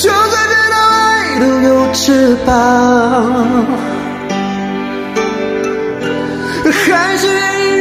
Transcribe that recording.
就算知道爱都有翅膀还是愿意